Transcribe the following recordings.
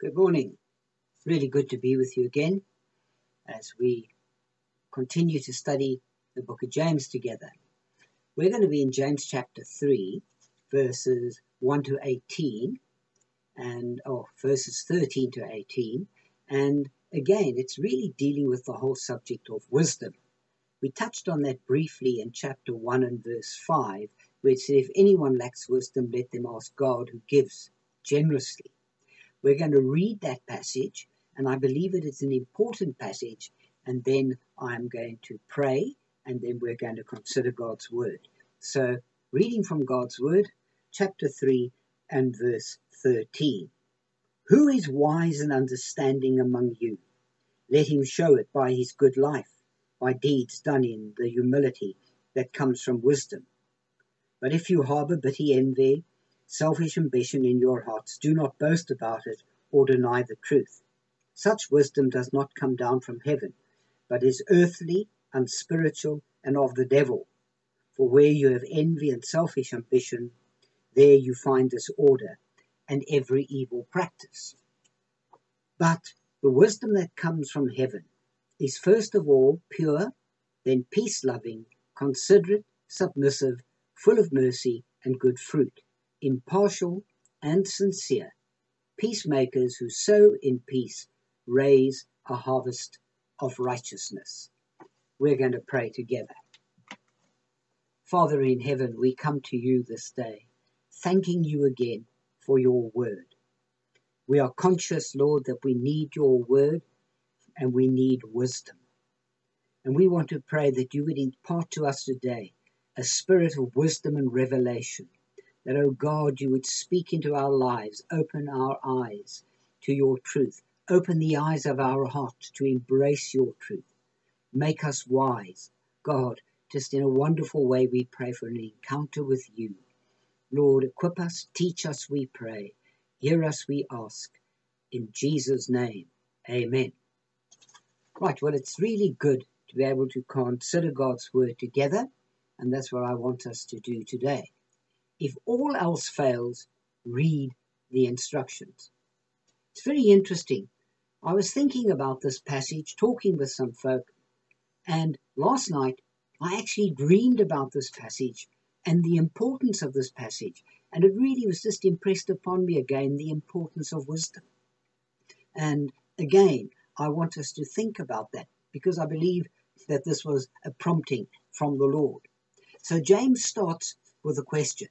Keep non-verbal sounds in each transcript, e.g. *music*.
Good morning. It's really good to be with you again as we continue to study the book of James together. We're going to be in James chapter 3, verses 1 to 18, and oh, verses 13 to 18. And again, it's really dealing with the whole subject of wisdom. We touched on that briefly in chapter 1 and verse 5, where said, If anyone lacks wisdom, let them ask God who gives generously we're going to read that passage, and I believe it is an important passage, and then I'm going to pray, and then we're going to consider God's word. So, reading from God's word, chapter 3 and verse 13. Who is wise and understanding among you? Let him show it by his good life, by deeds done in the humility that comes from wisdom. But if you harbor bitter envy selfish ambition in your hearts. Do not boast about it or deny the truth. Such wisdom does not come down from heaven, but is earthly, unspiritual, and of the devil. For where you have envy and selfish ambition, there you find disorder and every evil practice. But the wisdom that comes from heaven is first of all pure, then peace loving, considerate, submissive, full of mercy and good fruit impartial, and sincere, peacemakers who sow in peace raise a harvest of righteousness. We're going to pray together. Father in heaven, we come to you this day, thanking you again for your word. We are conscious, Lord, that we need your word and we need wisdom. And we want to pray that you would impart to us today a spirit of wisdom and revelation that, O oh God, you would speak into our lives, open our eyes to your truth, open the eyes of our heart to embrace your truth. Make us wise. God, just in a wonderful way, we pray for an encounter with you. Lord, equip us, teach us, we pray. Hear us, we ask. In Jesus' name, amen. Right, well, it's really good to be able to consider God's word together, and that's what I want us to do today. If all else fails, read the instructions. It's very interesting. I was thinking about this passage, talking with some folk, and last night I actually dreamed about this passage and the importance of this passage. And it really was just impressed upon me again the importance of wisdom. And again, I want us to think about that because I believe that this was a prompting from the Lord. So James starts with a question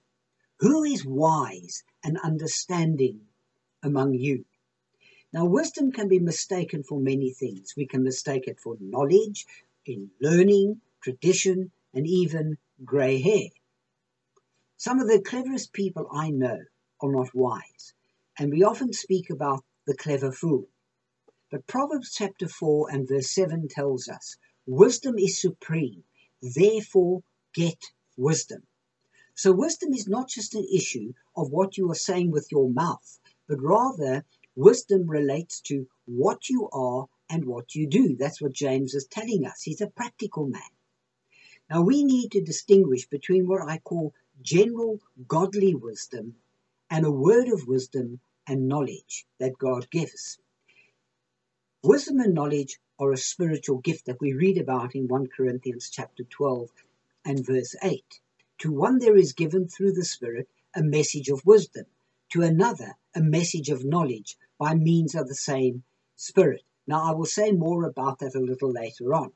who is wise and understanding among you? Now, wisdom can be mistaken for many things. We can mistake it for knowledge, in learning, tradition, and even grey hair. Some of the cleverest people I know are not wise, and we often speak about the clever fool. But Proverbs chapter 4 and verse 7 tells us wisdom is supreme, therefore get wisdom. So wisdom is not just an issue of what you are saying with your mouth, but rather wisdom relates to what you are and what you do. That's what James is telling us. He's a practical man. Now we need to distinguish between what I call general godly wisdom and a word of wisdom and knowledge that God gives. Wisdom and knowledge are a spiritual gift that we read about in 1 Corinthians chapter 12 and verse 8. To one there is given through the Spirit a message of wisdom, to another a message of knowledge by means of the same Spirit. Now, I will say more about that a little later on.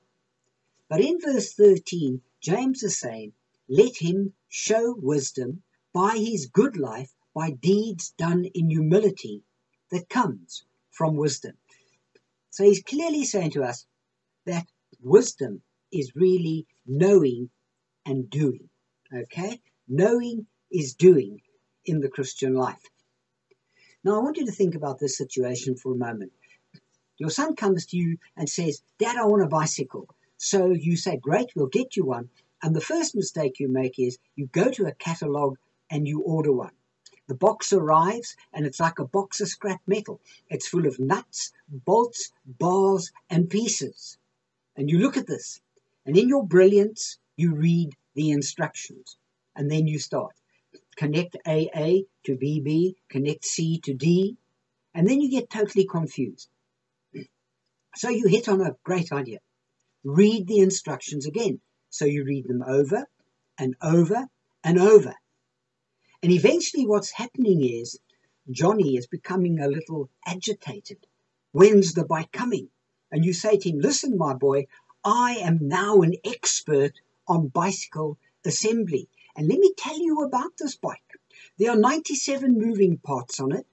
But in verse 13, James is saying, Let him show wisdom by his good life, by deeds done in humility that comes from wisdom. So he's clearly saying to us that wisdom is really knowing and doing. Okay? Knowing is doing in the Christian life. Now, I want you to think about this situation for a moment. Your son comes to you and says, Dad, I want a bicycle. So you say, Great, we'll get you one. And the first mistake you make is you go to a catalogue and you order one. The box arrives and it's like a box of scrap metal. It's full of nuts, bolts, bars, and pieces. And you look at this, and in your brilliance, you read the instructions. And then you start. Connect AA to BB, connect C to D, And then you get totally confused. So you hit on a great idea. Read the instructions again. So you read them over and over and over. And eventually what's happening is Johnny is becoming a little agitated. When's the bike coming? And you say to him, listen, my boy, I am now an expert on bicycle assembly. And let me tell you about this bike. There are 97 moving parts on it.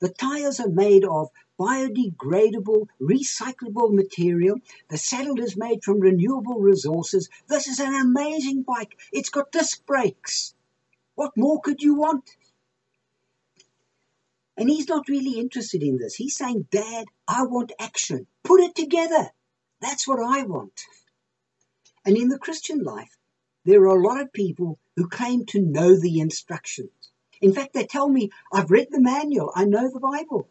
The tires are made of biodegradable, recyclable material. The saddle is made from renewable resources. This is an amazing bike. It's got disc brakes. What more could you want? And he's not really interested in this. He's saying, Dad, I want action. Put it together. That's what I want. And in the Christian life, there are a lot of people who claim to know the instructions. In fact, they tell me, I've read the manual, I know the Bible.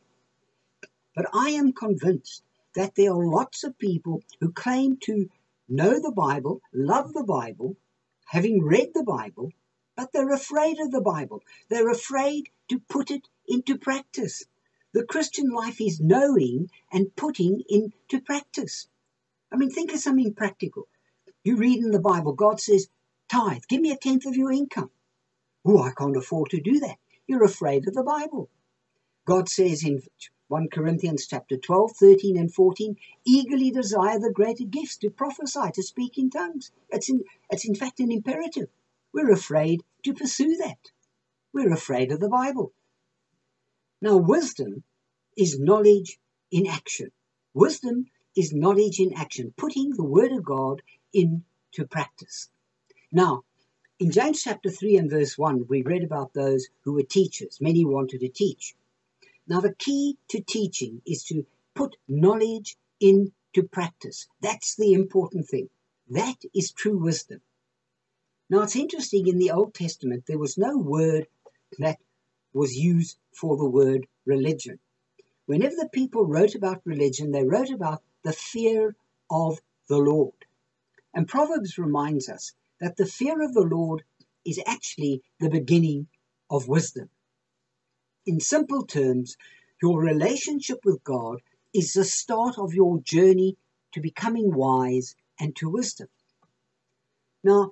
But I am convinced that there are lots of people who claim to know the Bible, love the Bible, having read the Bible, but they're afraid of the Bible. They're afraid to put it into practice. The Christian life is knowing and putting into practice. I mean, think of something practical. You read in the Bible, God says, tithe, give me a tenth of your income. Oh, I can't afford to do that. You're afraid of the Bible. God says in 1 Corinthians chapter 12, 13 and 14, eagerly desire the greater gifts to prophesy, to speak in tongues. It's in, it's in fact an imperative. We're afraid to pursue that. We're afraid of the Bible. Now, wisdom is knowledge in action. Wisdom is knowledge in action, putting the Word of God into practice. Now, in James chapter 3 and verse 1, we read about those who were teachers. Many wanted to teach. Now, the key to teaching is to put knowledge into practice. That's the important thing. That is true wisdom. Now, it's interesting, in the Old Testament, there was no word that was used for the word religion. Whenever the people wrote about religion, they wrote about the fear of the Lord. And Proverbs reminds us that the fear of the Lord is actually the beginning of wisdom. In simple terms, your relationship with God is the start of your journey to becoming wise and to wisdom. Now,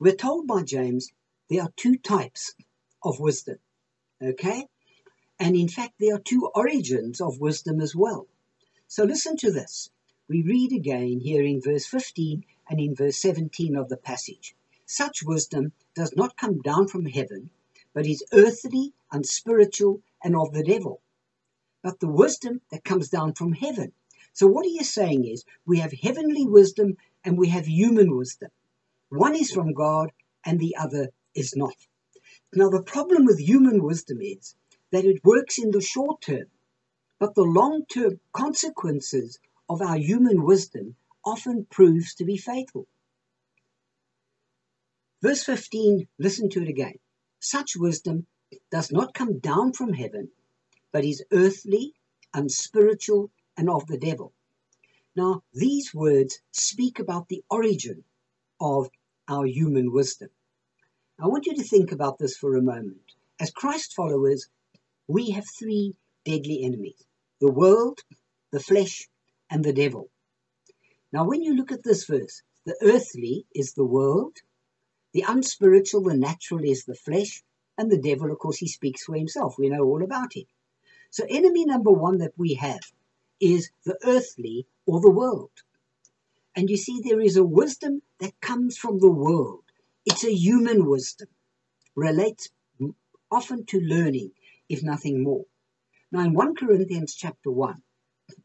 we're told by James there are two types of wisdom, okay? And in fact, there are two origins of wisdom as well. So listen to this. We read again here in verse 15 and in verse 17 of the passage. Such wisdom does not come down from heaven, but is earthly, unspiritual, and of the devil. But the wisdom that comes down from heaven. So what he is saying is we have heavenly wisdom and we have human wisdom. One is from God and the other is not. Now the problem with human wisdom is that it works in the short term, but the long term consequences of our human wisdom often proves to be fatal. Verse 15, listen to it again. Such wisdom does not come down from heaven, but is earthly, unspiritual, and of the devil. Now, these words speak about the origin of our human wisdom. I want you to think about this for a moment. As Christ followers, we have three deadly enemies the world, the flesh, and the devil. Now, when you look at this verse, the earthly is the world, the unspiritual, the natural is the flesh, and the devil, of course, he speaks for himself. We know all about it. So, enemy number one that we have is the earthly or the world. And you see, there is a wisdom that comes from the world. It's a human wisdom, relates often to learning, if nothing more. Now, in 1 Corinthians chapter 1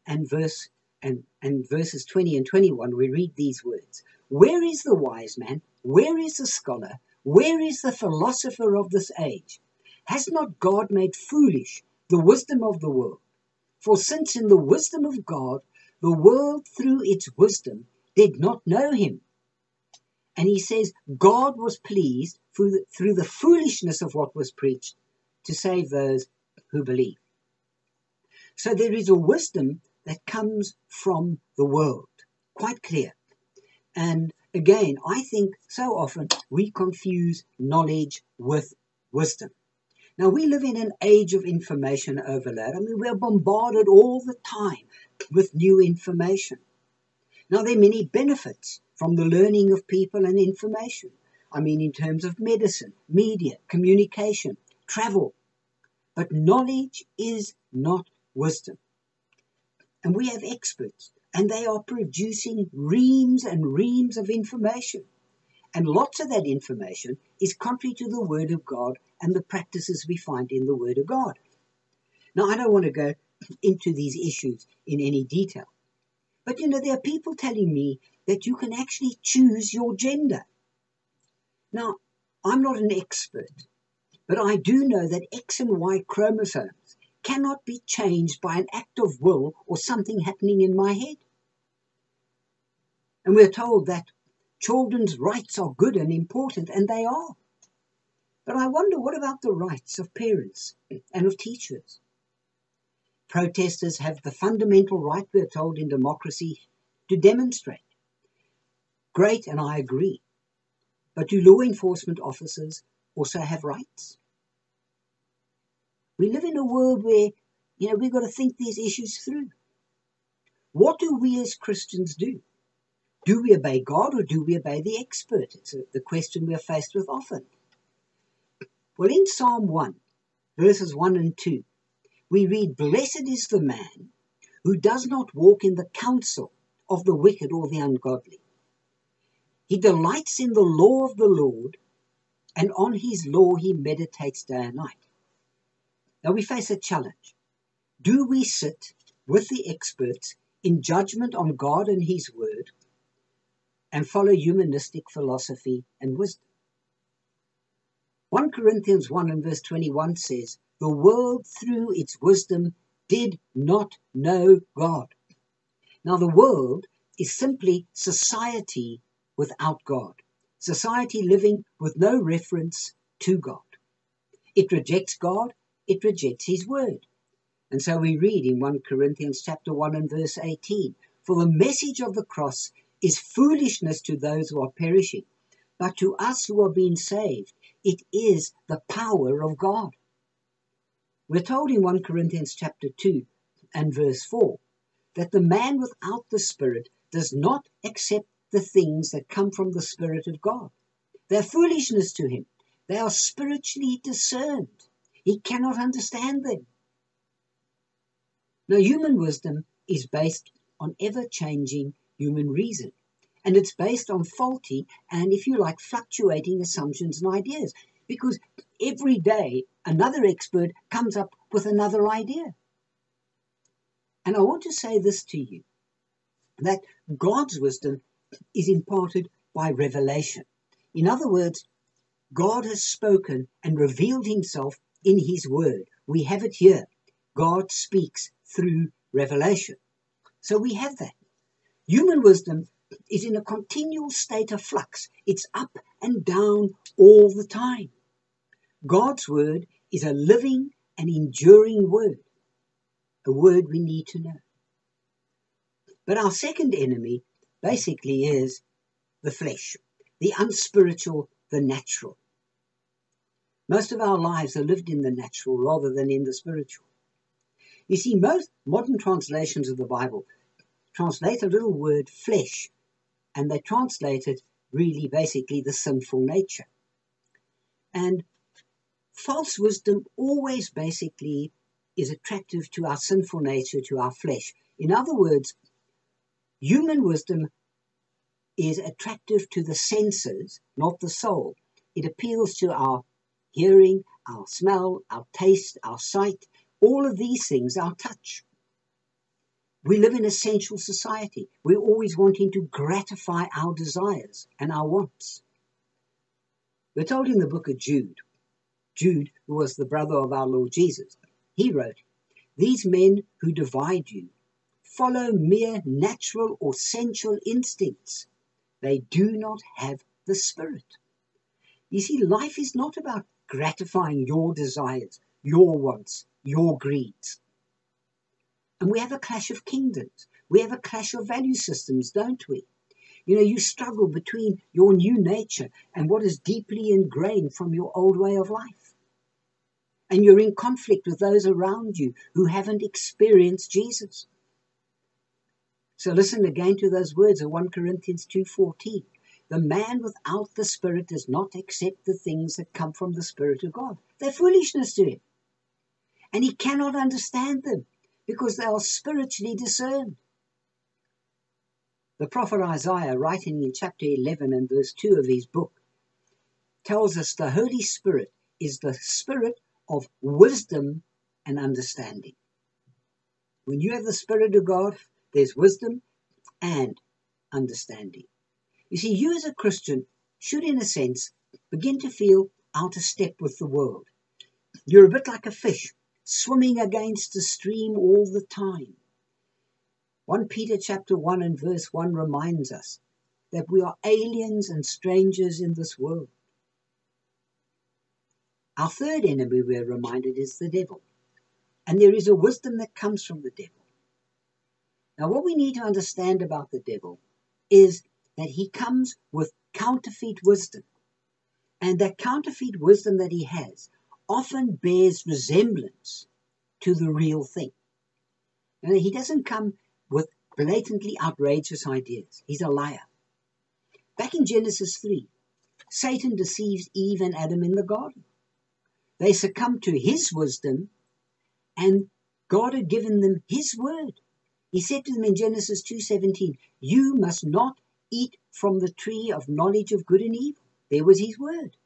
and verse and, and verses 20 and 21, we read these words Where is the wise man? Where is the scholar? Where is the philosopher of this age? Has not God made foolish the wisdom of the world? For since in the wisdom of God, the world through its wisdom did not know him. And he says, God was pleased through the, through the foolishness of what was preached to save those who believe. So there is a wisdom that comes from the world. Quite clear. And again, I think so often we confuse knowledge with wisdom. Now, we live in an age of information overload. I mean, we're bombarded all the time with new information. Now, there are many benefits from the learning of people and information. I mean, in terms of medicine, media, communication, travel. But knowledge is not wisdom. And we have experts, and they are producing reams and reams of information. And lots of that information is contrary to the Word of God and the practices we find in the Word of God. Now, I don't want to go into these issues in any detail. But you know, there are people telling me that you can actually choose your gender. Now, I'm not an expert, but I do know that X and Y chromosomes cannot be changed by an act of will or something happening in my head. And we're told that children's rights are good and important, and they are. But I wonder what about the rights of parents and of teachers? Protesters have the fundamental right, we're told in democracy, to demonstrate. Great, and I agree. But do law enforcement officers also have rights? We live in a world where, you know, we've got to think these issues through. What do we as Christians do? Do we obey God or do we obey the expert? It's the question we're faced with often. Well, in Psalm 1, verses 1 and 2, we read, Blessed is the man who does not walk in the counsel of the wicked or the ungodly. He delights in the law of the Lord, and on his law he meditates day and night. Now we face a challenge. Do we sit with the experts in judgment on God and his word, and follow humanistic philosophy and wisdom. 1 Corinthians 1 and verse 21 says, The world through its wisdom did not know God. Now, the world is simply society without God, society living with no reference to God. It rejects God, it rejects His word. And so we read in 1 Corinthians chapter 1 and verse 18, For the message of the cross is foolishness to those who are perishing, but to us who are being saved, it is the power of God. We're told in 1 Corinthians chapter 2 and verse 4 that the man without the Spirit does not accept the things that come from the Spirit of God. They're foolishness to him. They are spiritually discerned. He cannot understand them. Now, human wisdom is based on ever changing human reason. And it's based on faulty and, if you like, fluctuating assumptions and ideas. Because every day another expert comes up with another idea. And I want to say this to you that God's wisdom is imparted by revelation. In other words, God has spoken and revealed himself in his word. We have it here. God speaks through revelation. So we have that. Human wisdom is in a continual state of flux. It's up and down all the time. God's word is a living and enduring word, a word we need to know. But our second enemy basically is the flesh, the unspiritual, the natural. Most of our lives are lived in the natural rather than in the spiritual. You see, most modern translations of the Bible translate a little word flesh and they translate it really basically the sinful nature. And false wisdom always basically is attractive to our sinful nature, to our flesh. In other words, human wisdom is attractive to the senses, not the soul. It appeals to our hearing, our smell, our taste, our sight, all of these things, our touch. We live in a sensual society. We're always wanting to gratify our desires and our wants. We're told in the book of Jude, Jude, who was the brother of our Lord Jesus, he wrote, These men who divide you follow mere natural or sensual instincts. They do not have the Spirit. You see, life is not about gratifying your desires, your wants, your greeds. And we have a clash of kingdoms. We have a clash of value systems, don't we? You know, you struggle between your new nature and what is deeply ingrained from your old way of life. and you're in conflict with those around you who haven't experienced Jesus. So listen again to those words of 1 Corinthians 2:14. The man without the Spirit does not accept the things that come from the Spirit of God. They're foolishness to him. And he cannot understand them because they are spiritually discerned. The prophet Isaiah, writing in chapter 11 and verse 2 of his book, tells us the Holy Spirit is the spirit of wisdom and understanding. When you have the Spirit of God, there's wisdom and understanding. You see, you as a Christian should, in a sense, begin to feel out of step with the world. You're a bit like a fish swimming against the stream all the time. 1 Peter chapter 1 and verse 1 reminds us that we are aliens and strangers in this world. Our third enemy, we're reminded, is the devil. And there is a wisdom that comes from the devil. Now, what we need to understand about the devil is that he comes with counterfeit wisdom. And that counterfeit wisdom that he has often bears resemblance to the real thing. And he doesn't come with blatantly outrageous ideas. He's a liar. Back in Genesis 3, Satan deceives Eve and Adam in the garden. They succumbed to his wisdom, and God had given them his word. He said to them in Genesis 2:17, "You must not eat from the tree of knowledge of good and evil." There was his word.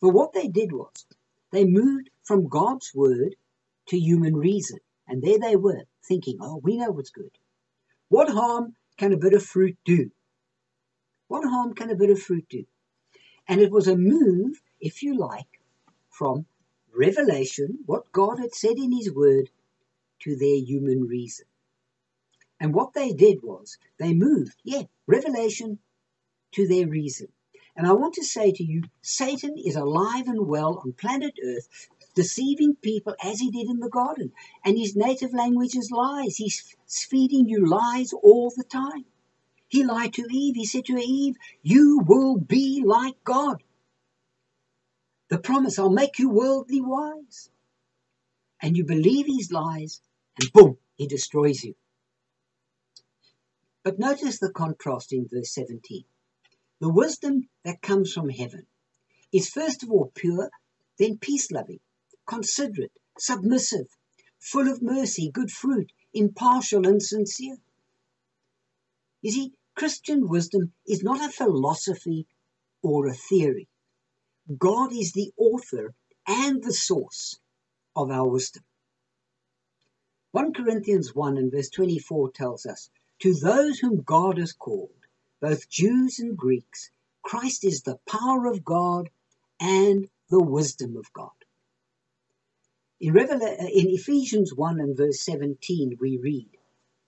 But what they did was they moved from God's word to human reason, and there they were thinking, "Oh, we know what's good. What harm can a bit of fruit do? What harm can a bit of fruit do?" And it was a move, if you like, from revelation, what God had said in His Word, to their human reason. And what they did was they moved, yeah, revelation to their reason. And I want to say to you, Satan is alive and well on planet Earth, deceiving people as he did in the garden. And his native language is lies. He's feeding you lies all the time. He lied to Eve. He said to Eve, You will be like God the promise, I'll make you worldly wise. And you believe his lies, and boom, he destroys you. But notice the contrast in verse 17. The wisdom that comes from heaven is first of all pure, then peace loving, considerate, submissive, full of mercy, good fruit, impartial, and sincere. You see, Christian wisdom is not a philosophy or a theory. God is the author and the source of our wisdom. 1 Corinthians 1 and verse 24 tells us, To those whom God has called, both Jews and Greeks, Christ is the power of God and the wisdom of God. In, Revela- uh, in Ephesians 1 and verse 17, we read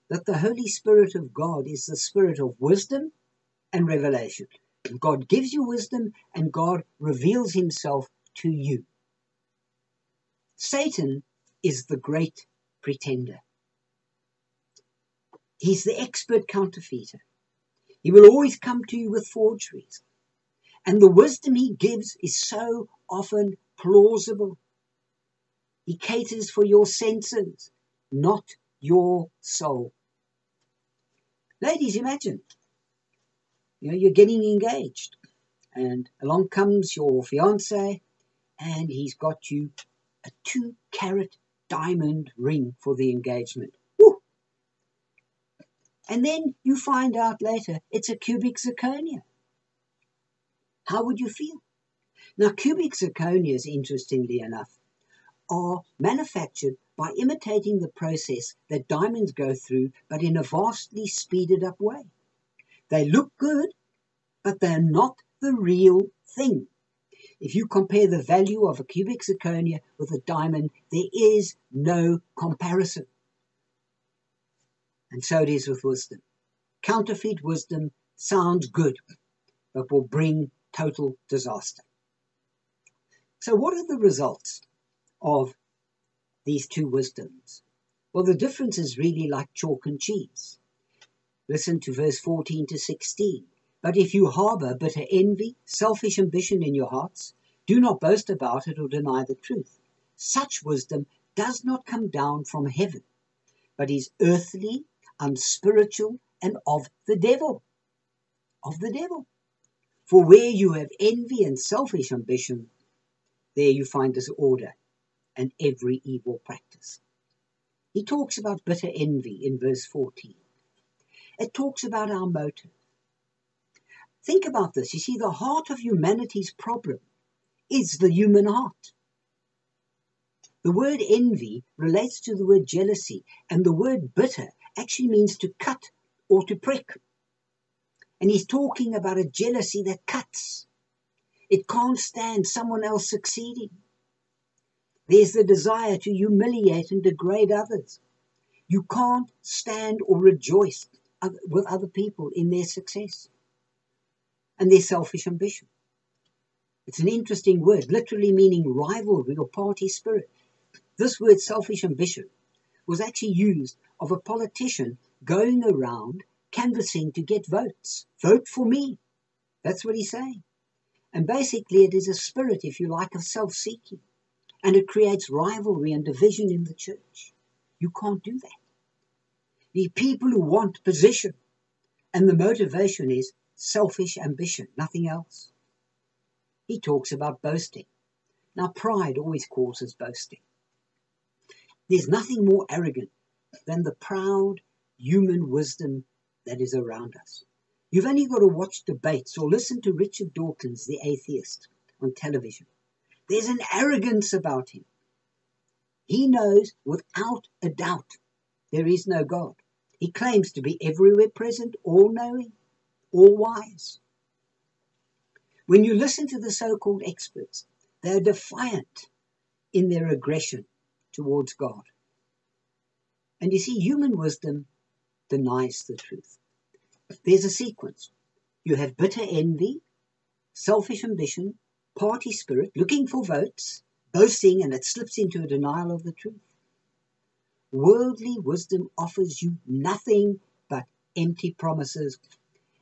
that the Holy Spirit of God is the spirit of wisdom and revelation. God gives you wisdom and God reveals himself to you. Satan is the great pretender. He's the expert counterfeiter. He will always come to you with forgeries. And the wisdom he gives is so often plausible. He caters for your senses, not your soul. Ladies, imagine you know, you're getting engaged. And along comes your fiance, and he's got you a two carat diamond ring for the engagement. And then you find out later it's a cubic zirconia. How would you feel? Now, cubic zirconias, interestingly enough, are manufactured by imitating the process that diamonds go through, but in a vastly speeded up way. They look good, but they're not the real thing. If you compare the value of a cubic zirconia with a diamond, there is no comparison. And so it is with wisdom. Counterfeit wisdom sounds good, but will bring total disaster. So, what are the results of these two wisdoms? Well, the difference is really like chalk and cheese. Listen to verse 14 to 16. But if you harbor bitter envy, selfish ambition in your hearts, do not boast about it or deny the truth. such wisdom does not come down from heaven, but is earthly, unspiritual, and of the devil. Of the devil. For where you have envy and selfish ambition, there you find disorder and every evil practice. He talks about bitter envy in verse 14. It talks about our motive. Think about this. You see, the heart of humanity's problem is the human heart. The word envy relates to the word jealousy, and the word bitter actually means to cut or to prick. And he's talking about a jealousy that cuts. It can't stand someone else succeeding. There's the desire to humiliate and degrade others. You can't stand or rejoice with other people in their success and their selfish ambition. It's an interesting word, literally meaning rivalry or party spirit. This word selfish ambition was actually used of a politician going around canvassing to get votes. Vote for me. That's what he's saying. And basically, it is a spirit, if you like, of self seeking. And it creates rivalry and division in the church. You can't do that. The people who want position, and the motivation is selfish ambition, nothing else. He talks about boasting. Now, pride always causes boasting. There's nothing more arrogant than the proud human wisdom that is around us. You've only got to watch debates or listen to Richard Dawkins, the atheist, on television. There's an arrogance about him. He knows without a doubt there is no God. He claims to be everywhere present, all knowing, all wise. When you listen to the so called experts, they are defiant in their aggression towards God. And you see, human wisdom denies the truth. There's a sequence. You have bitter envy, selfish ambition, party spirit, looking for votes, boasting, and it slips into a denial of the truth. Worldly wisdom offers you nothing but empty promises,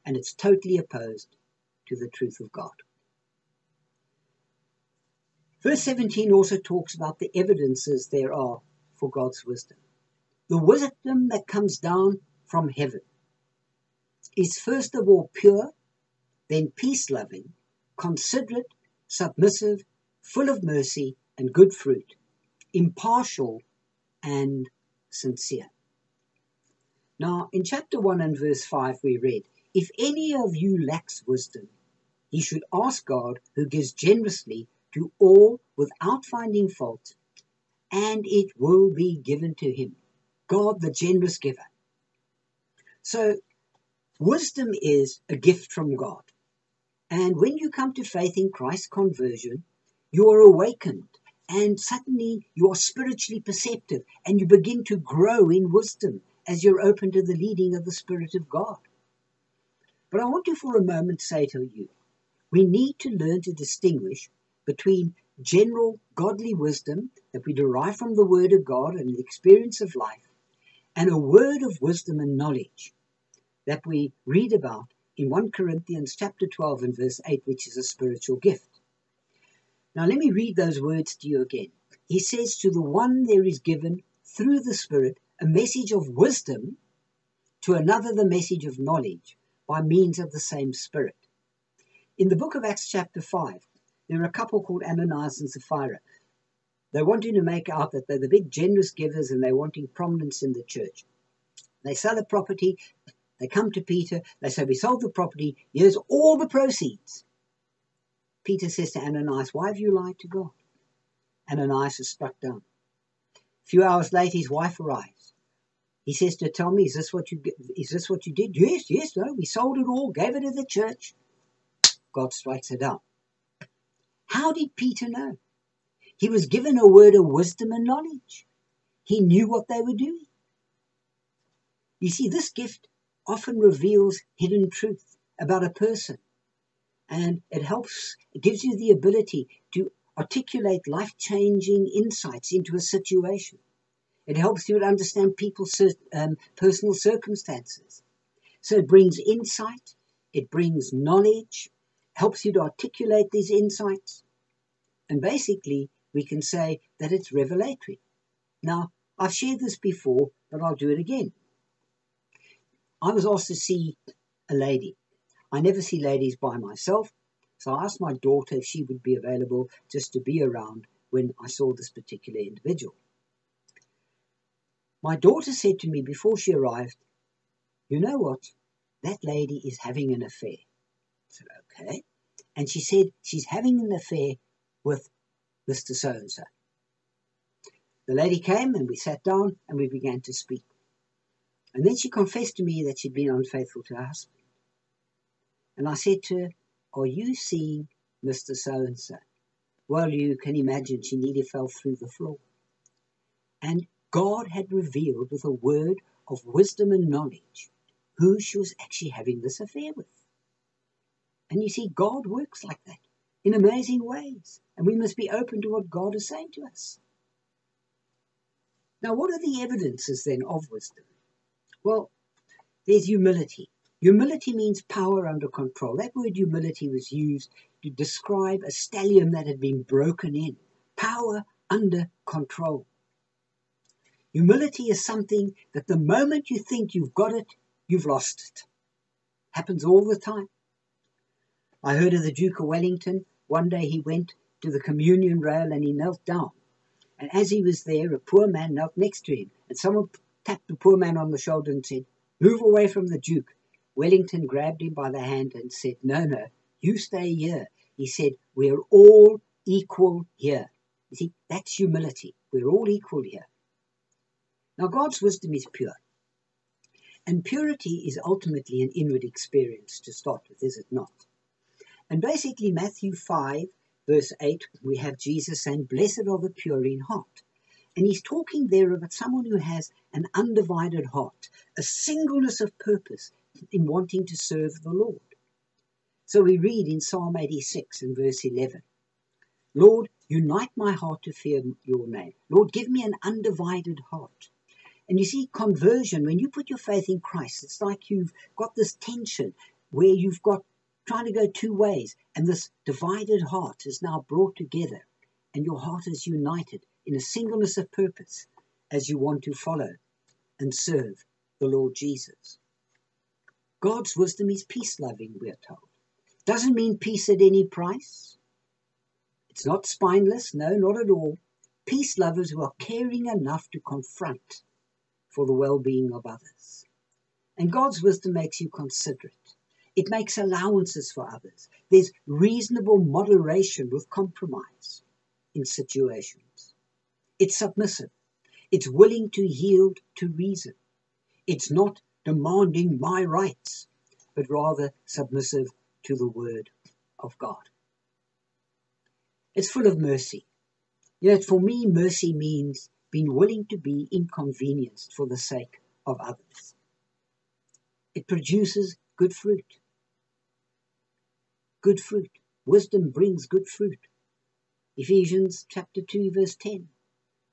and it's totally opposed to the truth of God. Verse 17 also talks about the evidences there are for God's wisdom. The wisdom that comes down from heaven is first of all pure, then peace loving, considerate, submissive, full of mercy and good fruit, impartial and sincere. Now, in chapter 1 and verse 5, we read, If any of you lacks wisdom, he should ask God, who gives generously to all without finding fault, and it will be given to him. God, the generous giver. So, wisdom is a gift from God. And when you come to faith in Christ's conversion, you are awakened and suddenly you are spiritually perceptive and you begin to grow in wisdom as you're open to the leading of the Spirit of God. But I want to for a moment say to you, we need to learn to distinguish between general godly wisdom that we derive from the Word of God and the experience of life, and a word of wisdom and knowledge that we read about in 1 Corinthians chapter 12 and verse 8, which is a spiritual gift. Now let me read those words to you again. He says, To the one there is given through the Spirit a message of wisdom, to another the message of knowledge by means of the same Spirit. In the book of Acts, chapter 5, there are a couple called Ananias and Sapphira. They're wanting to make out that they're the big generous givers and they're wanting prominence in the church. They sell a property, they come to Peter, they say, We sold the property, here's all the proceeds. Peter says to Ananias, Why have you lied to God? Ananias is struck down. A few hours later, his wife arrives. He says to Tell me, is this what you is this what you did? Yes, yes, no, we sold it all, gave it to the church. God strikes her down. How did Peter know? He was given a word of wisdom and knowledge. He knew what they were doing. You see, this gift often reveals hidden truth about a person. And it helps, it gives you the ability to articulate life changing insights into a situation. It helps you to understand people's um, personal circumstances. So it brings insight, it brings knowledge, helps you to articulate these insights. And basically, we can say that it's revelatory. Now, I've shared this before, but I'll do it again. I was asked to see a lady. I never see ladies by myself, so I asked my daughter if she would be available just to be around when I saw this particular individual. My daughter said to me before she arrived, You know what? That lady is having an affair. I said, Okay. And she said she's having an affair with Mr. So and so. The lady came and we sat down and we began to speak. And then she confessed to me that she'd been unfaithful to her husband. And I said to her, Are you seeing Mr. So and so? Well, you can imagine she nearly fell through the floor. And God had revealed with a word of wisdom and knowledge who she was actually having this affair with. And you see, God works like that in amazing ways. And we must be open to what God is saying to us. Now, what are the evidences then of wisdom? Well, there's humility. Humility means power under control. That word humility was used to describe a stallion that had been broken in. Power under control. Humility is something that the moment you think you've got it, you've lost it. Happens all the time. I heard of the Duke of Wellington. One day he went to the communion rail and he knelt down. And as he was there, a poor man knelt next to him. And someone tapped the poor man on the shoulder and said, Move away from the Duke. Wellington grabbed him by the hand and said, No, no, you stay here. He said, We're all equal here. You see, that's humility. We're all equal here. Now, God's wisdom is pure. And purity is ultimately an inward experience to start with, is it not? And basically, Matthew 5, verse 8, we have Jesus saying, Blessed are the pure in heart. And he's talking there about someone who has an undivided heart, a singleness of purpose in wanting to serve the Lord. So we read in Psalm 86 and verse 11 Lord, unite my heart to fear your name. Lord, give me an undivided heart. And you see, conversion, when you put your faith in Christ, it's like you've got this tension where you've got trying to go two ways, and this divided heart is now brought together, and your heart is united in a singleness of purpose as you want to follow and serve the Lord Jesus. God's wisdom is peace loving, we're told. Doesn't mean peace at any price. It's not spineless, no, not at all. Peace lovers who are caring enough to confront for the well being of others. And God's wisdom makes you considerate. It makes allowances for others. There's reasonable moderation with compromise in situations. It's submissive. It's willing to yield to reason. It's not demanding my rights, but rather submissive to the word of God. It's full of mercy. Yet for me, mercy means being willing to be inconvenienced for the sake of others. It produces good fruit. Good fruit. Wisdom brings good fruit. Ephesians chapter 2, verse 10.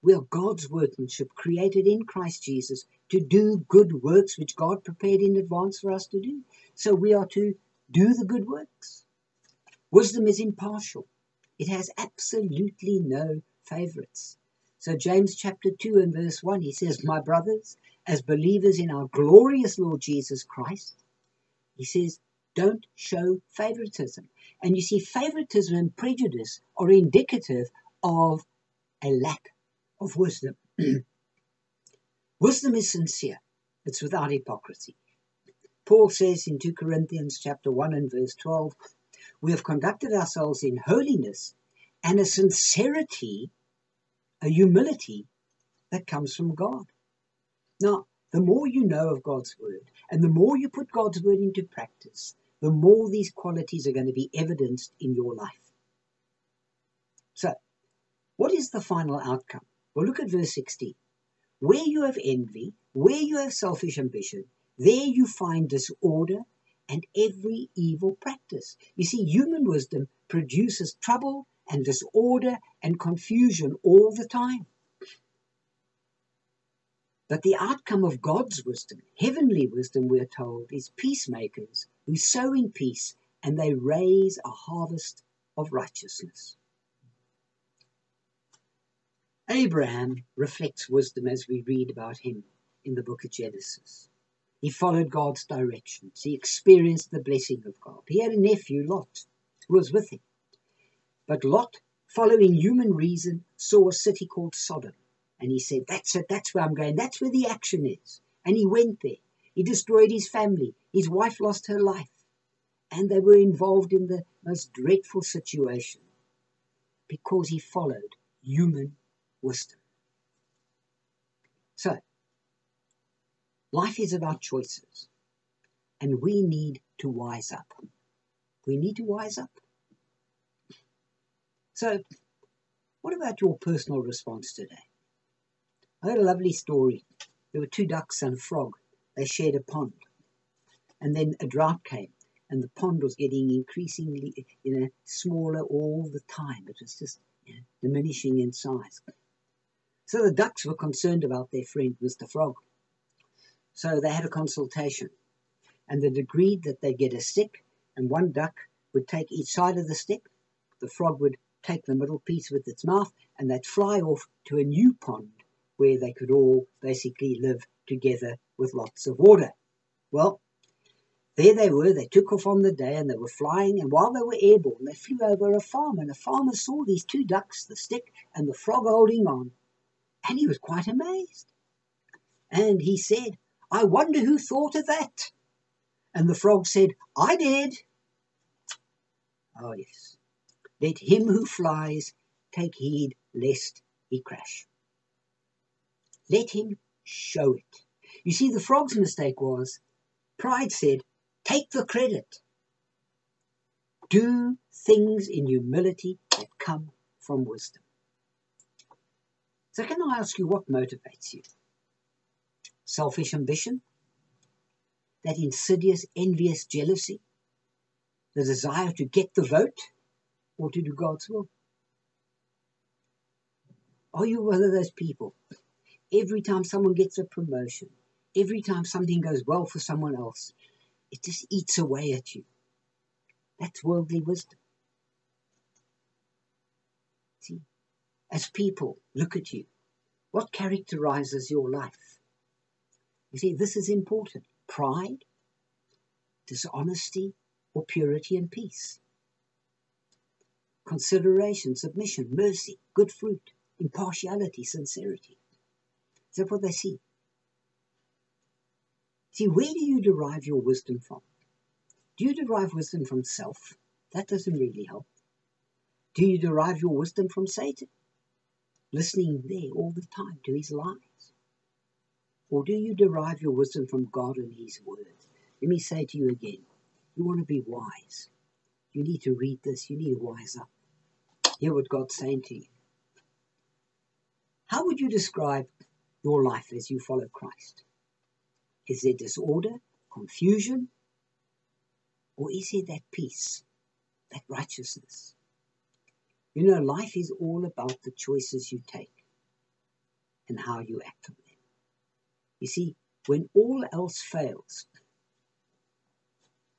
We are God's workmanship created in Christ Jesus to do good works which God prepared in advance for us to do. So we are to do the good works. Wisdom is impartial. It has absolutely no favorites. So James chapter 2 and verse 1, he says, My brothers, as believers in our glorious Lord Jesus Christ, he says, don't show favoritism. And you see, favoritism and prejudice are indicative of a lack of wisdom. *clears throat* wisdom is sincere. It's without hypocrisy. Paul says in 2 Corinthians chapter 1 and verse 12, we have conducted ourselves in holiness and a sincerity a humility that comes from God. Now, the more you know of God's word and the more you put God's word into practice, the more these qualities are going to be evidenced in your life. So, what is the final outcome? Well, look at verse 16. Where you have envy, where you have selfish ambition, there you find disorder and every evil practice. You see, human wisdom produces trouble and disorder and confusion all the time. But the outcome of God's wisdom, heavenly wisdom, we're told, is peacemakers who sow in peace and they raise a harvest of righteousness. Abraham reflects wisdom as we read about him in the book of Genesis. He followed God's directions. He experienced the blessing of God. He had a nephew, Lot, who was with him. But Lot, following human reason, saw a city called Sodom. And he said, That's it, that's where I'm going, that's where the action is. And he went there. He destroyed his family. His wife lost her life. And they were involved in the most dreadful situation because he followed human wisdom. So, life is about choices, and we need to wise up. We need to wise up. So, what about your personal response today? I heard a lovely story. There were two ducks and a frog. They shared a pond. And then a drought came, and the pond was getting increasingly you know, smaller all the time. It was just you know, diminishing in size. So the ducks were concerned about their friend, Mr. Frog. So they had a consultation, and they agreed that they'd get a stick, and one duck would take each side of the stick. The frog would take the middle piece with its mouth, and they'd fly off to a new pond where they could all basically live together with lots of water. Well, there they were, they took off on the day and they were flying, and while they were airborne, they flew over a farm, and the farmer saw these two ducks, the stick and the frog holding on. And he was quite amazed. And he said, I wonder who thought of that. And the frog said, I did. Oh, yes. Let him who flies take heed lest he crash. Let him show it. You see, the frog's mistake was pride said, take the credit. Do things in humility that come from wisdom. So, can I ask you what motivates you? Selfish ambition? That insidious, envious jealousy? The desire to get the vote or to do God's will? Are you one of those people? Every time someone gets a promotion, every time something goes well for someone else, it just eats away at you. That's worldly wisdom. See, as people look at you, what characterizes your life? You see, this is important pride, dishonesty, or purity and peace. Consideration, submission, mercy, good fruit, impartiality, sincerity. That what they see? See, where do you derive your wisdom from? Do you derive wisdom from self? That doesn't really help. Do you derive your wisdom from Satan? listening there all the time to his lies? Or do you derive your wisdom from God and his word? Let me say to you again, you want to be wise. You need to read this, you need to wise up. Hear what God's saying to you. How would you describe your life as you follow Christ? Is there disorder, confusion, or is there that peace, that righteousness? You know, life is all about the choices you take and how you act on them. You see, when all else fails,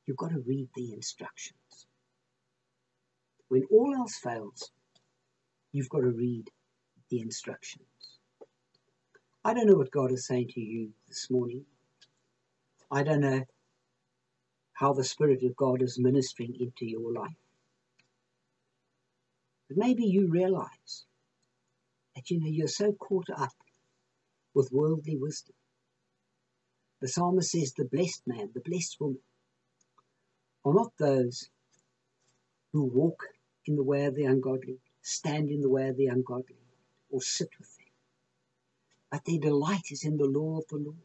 you've got to read the instructions. When all else fails, you've got to read the instructions. I don't know what God is saying to you this morning. I don't know how the Spirit of God is ministering into your life. But maybe you realize that you know you're so caught up with worldly wisdom. The psalmist says, The blessed man, the blessed woman, are not those who walk in the way of the ungodly, stand in the way of the ungodly, or sit with them. But their delight is in the law of the Lord.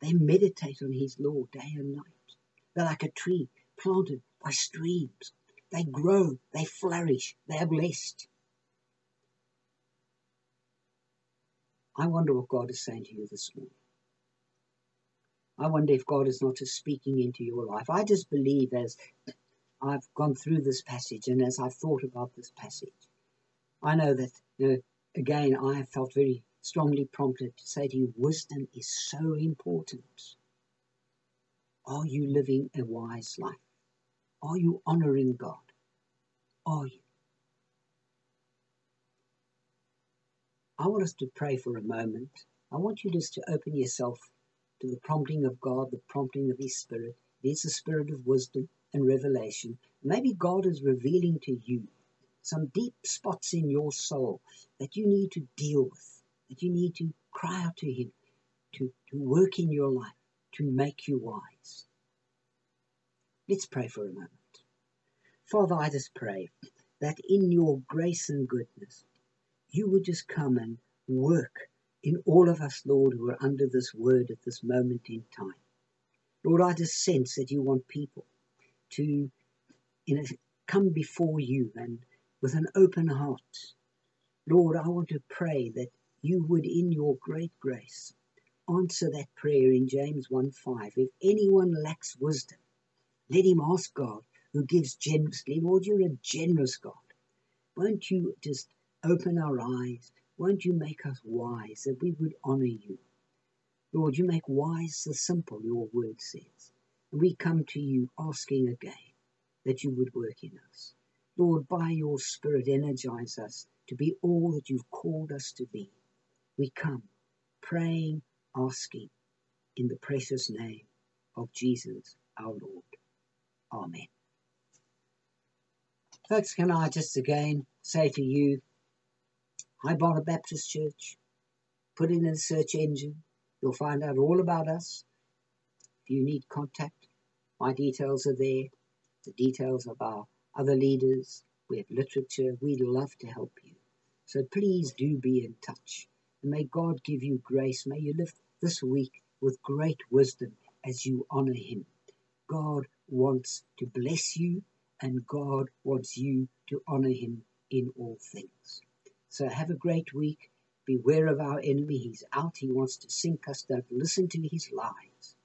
They meditate on his law day and night. They're like a tree planted by streams they grow, they flourish, they are blessed. I wonder what God is saying to you this morning. I wonder if God is not just speaking into your life. I just believe as I've gone through this passage and as I've thought about this passage, I know that, you know, again, I have felt very strongly prompted to say to you, wisdom is so important. Are you living a wise life? Are you honoring God? Are you? I want us to pray for a moment. I want you just to open yourself to the prompting of God, the prompting of His Spirit. It is the Spirit of wisdom and revelation. Maybe God is revealing to you some deep spots in your soul that you need to deal with, that you need to cry out to Him to, to work in your life, to make you wise. Let's pray for a moment. Father, I just pray that in your grace and goodness, you would just come and work in all of us, Lord, who are under this word at this moment in time. Lord, I just sense that you want people to you know, come before you and with an open heart. Lord, I want to pray that you would, in your great grace, answer that prayer in James 1 5. If anyone lacks wisdom, let him ask God, who gives generously. Lord, you're a generous God. Won't you just open our eyes? Won't you make us wise that we would honor you? Lord, you make wise the simple, your word says. And we come to you asking again that you would work in us. Lord, by your Spirit, energize us to be all that you've called us to be. We come praying, asking in the precious name of Jesus our Lord. Amen. Folks, can I just again say to you, High Barnet Baptist Church, put in a search engine, you'll find out all about us. If you need contact, my details are there, the details of our other leaders, we have literature, we'd love to help you. So please do be in touch. And may God give you grace. May you live this week with great wisdom as you honor Him. God wants to bless you, and God wants you to honor Him in all things. So have a great week. Beware of our enemy. He's out. He wants to sink us. Don't listen to his lies.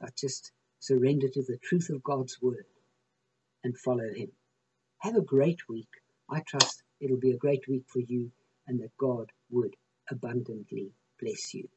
But just surrender to the truth of God's word and follow him. Have a great week. I trust it'll be a great week for you and that God would abundantly bless you.